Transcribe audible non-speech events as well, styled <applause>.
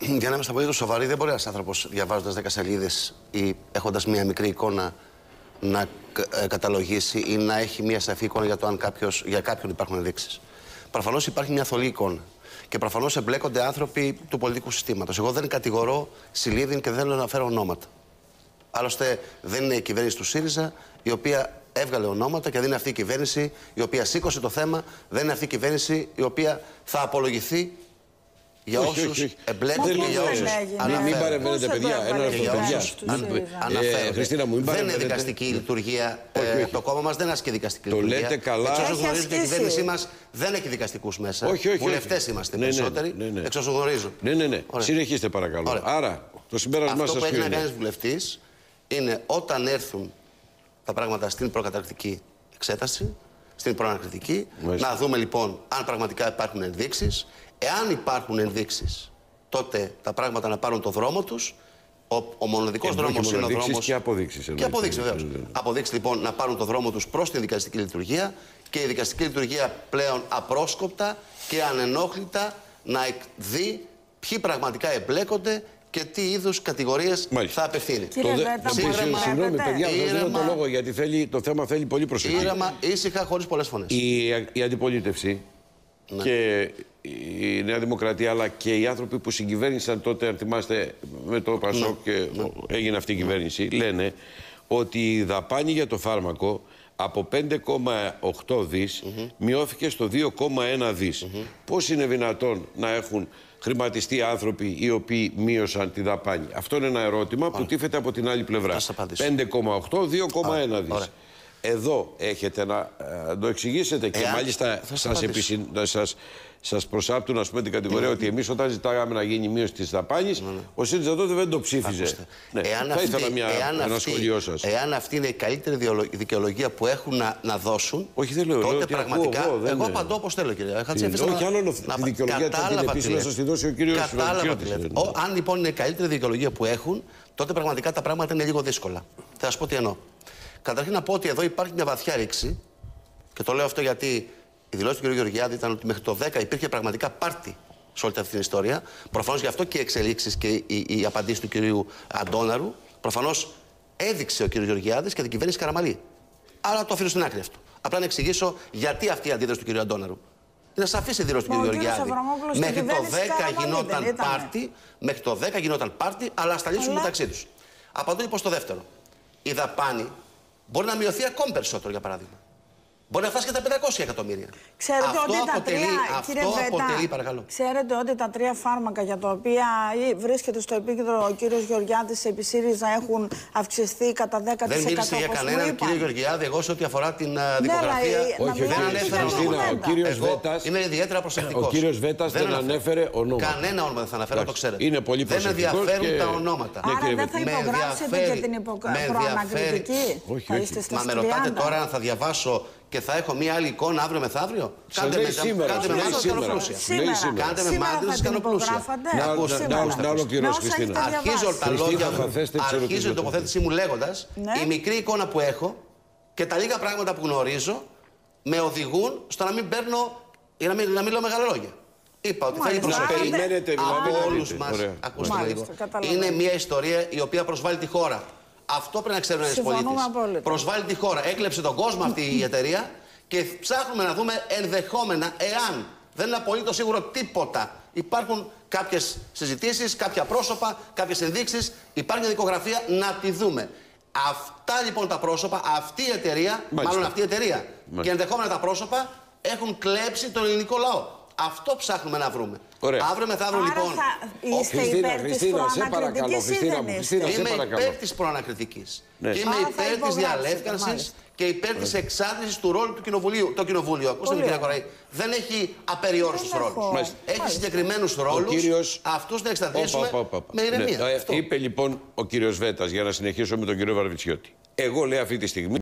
<clears throat> Για να είμαστε απολύτως σοβαροί, δεν μπορεί ένας άνθρωπος διαβάζοντας 10 σελίδες ή έχοντας μία μικρή εικόνα να ε, καταλογίσει ή να έχει μία σαφή εικόνα για το αν κάποιος, για κάποιον υπάρχουν ενδείξεις. Προφανώς υπάρχει μια θολή εικόνα. Και προφανώς εμπλέκονται άνθρωποι του πολιτικού συστήματος. Εγώ δεν κατηγορώ Σιλίδιν και δεν θέλω να αναφέρω ονόματα. Άλλωστε, δεν είναι η κυβέρνηση του ΣΥΡΙΖΑ η οποία έβγαλε ονόματα και δεν είναι αυτή η κυβέρνηση η οποία σήκωσε το θέμα, δεν είναι αυτή η κυβέρνηση η οποία θα απολογηθεί για όσους εμπλέκονται και για όσους αναφέρουν. Μην παρεμβαίνετε, παιδιά. Ένα παιδιά. Χριστίνα μου, μην Δεν είναι δικαστική λειτουργία. Ε, το κόμμα μας δεν ασκεί δικαστική λειτουργία. Το λέτε καλά. Εξ όσων γνωρίζω, η κυβέρνησή μας δεν έχει δικαστικούς μέσα. Όχι, όχι. Βουλευτές είμαστε ναι, ναι, περισσότεροι. Ναι, Εξ όσων γνωρίζω. Ναι, ναι, ναι. Συνεχίστε παρακαλώ. Άρα, το συμπέρασμά σας Αυτό που έχει να κάνει βουλευτής είναι όταν έρθουν τα πράγματα στην προκαταρκτική εξέταση, στην προανακριτική, να δούμε λοιπόν αν πραγματικά υπάρχουν ενδείξεις. Εάν υπάρχουν ενδείξεις, τότε τα πράγματα να πάρουν το δρόμο τους. Ο, ο μοναδικός δρόμος είναι ο δρόμο. Και αποδείξεις. Και αποδείξεις, βεβαίως. Αποδείξεις λοιπόν να πάρουν το δρόμο τους προς την δικαστική λειτουργία και η δικαστική λειτουργία πλέον απρόσκοπτα και ανενόχλητα να δει ποιοι πραγματικά εμπλέκονται και τι είδους κατηγορίες θα απευθύνει. Κύριε Βέτα, Συγγνώμη, παιδιά, θα δίνω το λόγο γιατί θέλει, το θέμα θέλει πολύ προσοχή. Ήρεμα, ήσυχα, χωρίς πολλές φωνές. Η, η αντιπολίτευση ναι. και η Νέα Δημοκρατία αλλά και οι άνθρωποι που συγκυβέρνησαν τότε, αν θυμάστε, με το Πασόκ ναι. και ναι. έγινε αυτή η κυβέρνηση, λένε ότι η δαπάνη για το φάρμακο από 5,8 δις μειώθηκε στο 2,1 δις. Mm Πώς είναι δυνατόν να έχουν χρηματιστεί άνθρωποι οι οποίοι μείωσαν τη δαπάνη; Αυτό είναι ένα ερώτημα που τίθεται από την άλλη πλευρά. 5,8, 2,1 δις. Εδώ έχετε να, ε, το εξηγήσετε και μάλιστα σας, επισυν, σας, σας προσάπτουν ας πούμε, την κατηγορία ότι εμείς όταν ζητάγαμε να γίνει μείωση της δαπάνης ναι, ναι. ο ΣΥΡΙΖΑ τότε δεν το ψήφιζε. Ναι. Εάν θα αυτή, ήθελα μια, εάν ένα αυτή, σχολείο σας. Εάν αυτή είναι η καλύτερη δικαιολογία που έχουν να, να δώσουν Όχι δεν λέω, τότε λέω πραγματικά, εγώ, εγώ, εγώ απαντώ όπως θέλω κύριε. Όχι άλλο τη δικαιολογία την επίση να σας τη δώσει ο κύριος Κατάλαβα τι λέτε. Αν λοιπόν είναι η καλύτερη δικαιολογία που έχουν τότε πραγματικά τα πράγματα είναι λίγο δύσκολα. Θα σας πω τι εννοώ. Καταρχήν να πω ότι εδώ υπάρχει μια βαθιά ρήξη. Και το λέω αυτό γιατί η δηλώση του κ. Γεωργιάδη ήταν ότι μέχρι το 10 υπήρχε πραγματικά πάρτι σε όλη αυτή την ιστορία. Προφανώς γι' αυτό και οι εξελίξεις και η, η απαντήση του κ. Αντώναρου. Προφανώς έδειξε ο κ. Γεωργιάδης και την κυβέρνηση Καραμαλή. Άρα το αφήνω στην άκρη αυτό. Απλά να εξηγήσω γιατί αυτή η αντίδραση του κ. Αντώναρου. Είναι σαφής η δήλωση του κ. Γεωργιάδη. Μέχρι το 10 γινόταν πάρτι, μέχρι το 10 γινόταν πάρτι, αλλά στα λύσουν μεταξύ τους. Απαντώ λοιπόν στο δεύτερο. Η δαπάνη μπορεί να μειωθεί ακόμη περισσότερο, για παράδειγμα. Μπορεί να φτάσει και τα 500 εκατομμύρια. Ξέρετε αυτό ότι τα αποτελεί, τρία, αυτό κύριε αποτελεί, παρακαλώ. Ξέρετε ότι τα τρία φάρμακα για τα οποία βρίσκεται στο επίκεντρο ο κύριος Γεωργιάδης επί ΣΥΡΙΖΑ έχουν αυξηθεί κατά 10% Δεν μίλησε για κανέναν κύριο Γεωργιάδη, εγώ σε ό,τι αφορά την uh, δικογραφία. Ναι, όχι, δεν ανέφερα Ο κύριος Βέτα. Είμαι ιδιαίτερα προσεκτικός. Ο κύριος Βέτας δεν ανέφερε ονόματα. Κανένα όνομα δεν θα αναφέρω, το ξέρετε. Είναι πολύ προσεκτικός. Δεν ενδιαφέρουν τα ονόματα. Άρα δεν θα υπογράψετε και την προανακριτική. Όχι, όχι. Μα με ρωτάτε τώρα αν θα διαβάσω και θα έχω μία άλλη εικόνα αύριο μεθαύριο; Κάντε με σήμερα. Κάντε με ικανοπλούσια. Κάντε με μάντρε ικανοπλούσια. Να ολοκληρώσω, Χριστίνα. Αρχίζω τα λόγια μου. Αρχίζω την τοποθέτησή μου λέγοντας ναι. η μικρή εικόνα που έχω και τα λίγα πράγματα που γνωρίζω με οδηγούν στο να μην παίρνω ή να μην, να μην λέω μεγάλα λόγια. Είπα ότι θέλει προσοχή από όλους μας. Ακούστε λίγο. Είναι μια ιστορία η οποία προσβάλλει τη χώρα. Αυτό πρέπει να ξέρουν οι πολίτες. Προσβάλλει τη χώρα. Έκλεψε τον κόσμο αυτή η εταιρεία και ψάχνουμε να δούμε ενδεχόμενα εάν δεν είναι απολύτως σίγουρο τίποτα. Υπάρχουν κάποιες συζητήσεις, κάποια πρόσωπα, κάποιες ενδείξεις. Υπάρχει μια δικογραφία να τη δούμε. Αυτά λοιπόν τα πρόσωπα, αυτή η εταιρεία, μάλλον αυτή η εταιρεία και ενδεχόμενα τα πρόσωπα έχουν κλέψει τον ελληνικό λαό. Αυτό ψάχνουμε να βρούμε. Ωραία. Αύριο μεθαύριο Άρα λοιπόν. Θα είστε ο... υπέρ Χριστίνα, σε παρακαλώ. Χριστίνα, Χριστίνα, Είμαι υπέρ της προανακριτικής. Ναι. Και είμαι υπέρ της διαλεύκανσης και υπέρ της εξάρτηση του ρόλου του κοινοβουλίου. Το κοινοβούλιο, ακούστε με κυρία Κοραή, δεν έχει απεριόριστου ρόλους. Έχει συγκεκριμένους ρόλους. Αυτούς να εξαρτήσουμε με ηρεμία. Ναι. Είπε λοιπόν ο κύριος Βέτας, για να συνεχίσω με τον κύριο Βαρβιτσιώτη. Εγώ λέω αυτή τη στιγμή.